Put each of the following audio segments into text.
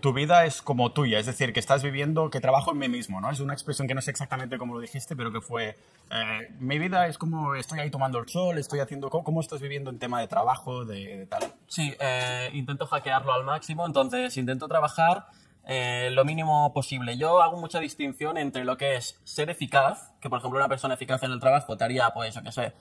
tu vida es como tuya, es decir, que estás viviendo, que trabajo en mí mismo, ¿no? Es una expresión que no sé exactamente cómo lo dijiste, pero que fue, eh, mi vida es como estoy ahí tomando el sol, estoy haciendo, ¿cómo, estás viviendo en tema de trabajo, de, de tal? Sí, eh, intento hackearlo al máximo, entonces intento trabajar eh, lo mínimo posible. Yo hago mucha distinción entre lo que es ser eficaz, que por ejemplo una persona eficaz en el trabajo te haría, pues, yo qué sé,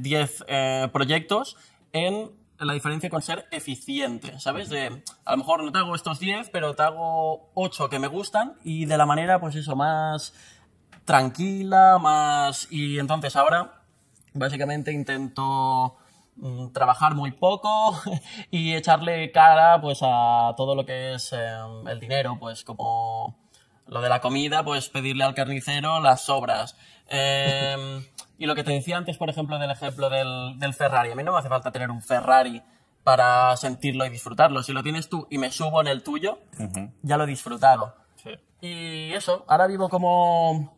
10 proyectos, en la diferencia con ser eficiente, ¿sabes? De, a lo mejor no te hago estos 10, pero te hago 8 que me gustan y de la manera, pues eso, más tranquila, más... Y entonces ahora, básicamente intento mm, trabajar muy poco y echarle cara, pues, a todo lo que es em, el dinero, pues, como lo de la comida, pues, pedirle al carnicero las sobras. Eh, y lo que te decía antes, por ejemplo, del ejemplo del, del Ferrari. A mí no me hace falta tener un Ferrari para sentirlo y disfrutarlo. Si lo tienes tú y me subo en el tuyo, ya lo he disfrutado. Sí. Y eso, ahora vivo como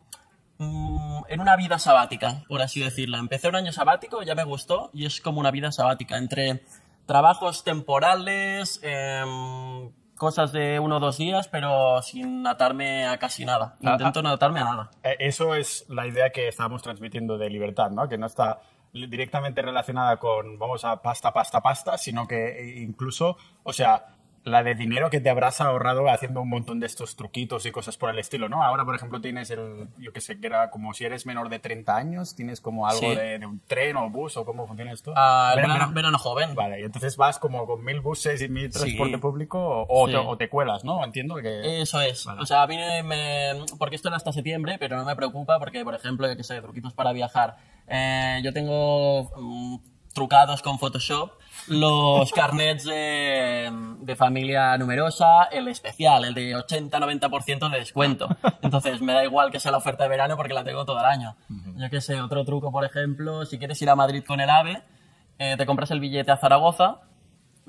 mm, en una vida sabática, por así decirlo. Empecé un año sabático, ya me gustó, y es como una vida sabática, entre trabajos temporales, em, cosas de uno o dos días, pero sin atarme a casi nada. Ah, Intento no atarme a nada. Eh, Eso es la idea que estábamos transmitiendo de libertad, ¿no? Que no está directamente relacionada con vamos a pasta, pasta, pasta, sino que incluso, o sea, la de dinero que te habrás ahorrado haciendo un montón de estos truquitos y cosas por el estilo, ¿no? Ahora, por ejemplo, tienes el, yo que sé, que era como si eres menor de 30 años, tienes como algo Sí. de, de un tren o bus o cómo funciona esto. Ah, Verano- verano, verano joven. Vale, y entonces vas como con mil buses y mil Sí. transporte público o, o Sí. te, o te cuelas, ¿no? Entiendo que... Eso es. Vale. O sea, a mí me... Porque esto era hasta septiembre, pero no me preocupa porque, por ejemplo, yo que sé, truquitos para viajar. Eh, yo tengo mm, trucados con Photoshop los carnets de, de familia numerosa, el especial, el de 80-90% de descuento. Entonces, me da igual que sea la oferta de verano porque la tengo todo el año. Yo que sé, otro truco, por ejemplo, si quieres ir a Madrid con el AVE, eh, te compras el billete a Zaragoza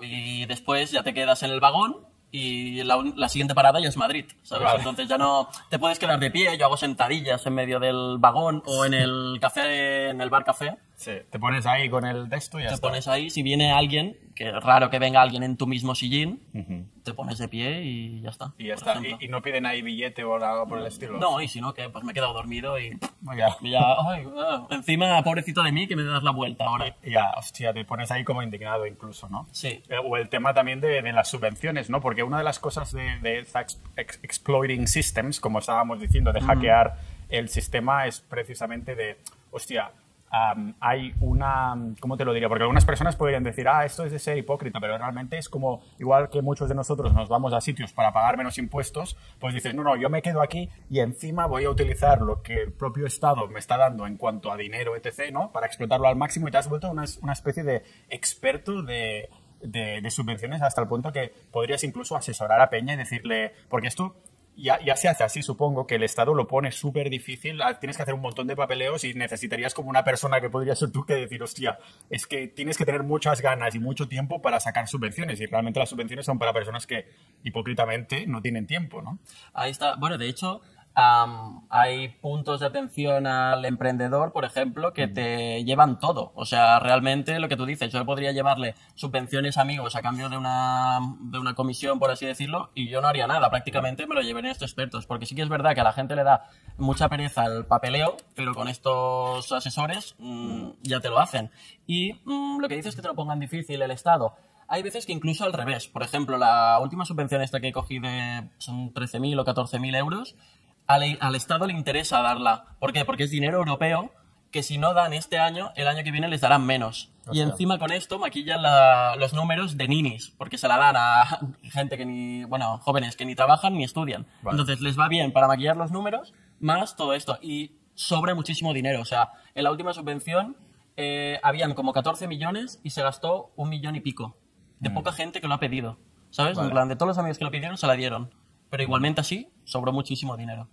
y después ya te quedas en el vagón y la, la siguiente parada ya es Madrid, ¿sabes? Vale. Entonces ya no te puedes quedar de pie, yo hago sentadillas en medio del vagón o en el café, en el bar café, Sí, te pones ahí con el texto y ya te está. pones ahí, si viene alguien, que es raro que venga alguien en tu mismo sillín, te pones de pie y ya está. Y ya está. Y, y no piden ahí billete o algo por el estilo. No, y si no, que pues me he quedado dormido y Ya. y ya, ay, ah, encima, pobrecito de mí, que me das la vuelta ahora. Ya, hostia, te pones ahí como indignado incluso, ¿no? Sí. Eh, O el tema también de, de las subvenciones, ¿no? Porque una de las cosas de, de ex- exploiting systems, como estábamos diciendo, de hackear el sistema, es precisamente de, hostia, hay una, ¿cómo te lo diría? Porque algunas personas podrían decir, ah, esto es de ser hipócrita, pero realmente es como, igual que muchos de nosotros nos vamos a sitios para pagar menos impuestos, pues dices, no, no, yo me quedo aquí y encima voy a utilizar lo que el propio Estado me está dando en cuanto a dinero, etc., ¿no? Para explotarlo al máximo y te has vuelto una, una especie de experto de, de, de subvenciones hasta el punto que podrías incluso asesorar a Peña y decirle, porque esto ya, se hace así, supongo, que el Estado lo pone súper difícil, ah, tienes que hacer un montón de papeleos y necesitarías como una persona que podría ser tú que decir, hostia, es que tienes que tener muchas ganas y mucho tiempo para sacar subvenciones y realmente las subvenciones son para personas que hipócritamente no tienen tiempo, ¿no? Ahí está. Bueno, de hecho, am, hay puntos de atención al emprendedor, por ejemplo, que te llevan todo. O sea, realmente lo que tú dices, yo podría llevarle subvenciones a amigos a cambio de una, de una comisión, por así decirlo, y yo no haría nada. Prácticamente me lo llevarían estos expertos. Porque sí que es verdad que a la gente le da mucha pereza el papeleo, pero con estos asesores mm, ya te lo hacen. Y mm, lo que dices es que te lo pongan difícil el Estado. Hay veces que incluso al revés. Por ejemplo, la última subvención esta que cogí de son 13.000 o 14.000 euros, al, al Estado le interesa darla. ¿Por qué? Porque es dinero europeo que si no dan este año, el año que viene les darán menos. Y encima con esto maquillan la- los números de ninis, porque se la dan a gente que ni, bueno, jóvenes que ni trabajan ni estudian. Vale. Entonces les va bien para maquillar los números, más todo esto. Y sobra muchísimo dinero. O sea, en la última subvención eh, habían como 14 millones y se gastó un millón y pico. De poca gente que lo ha pedido. ¿Sabes? Vale. En plan, de todos los amigos que lo pidieron, se la dieron. Pero igualmente así, sobró muchísimo dinero.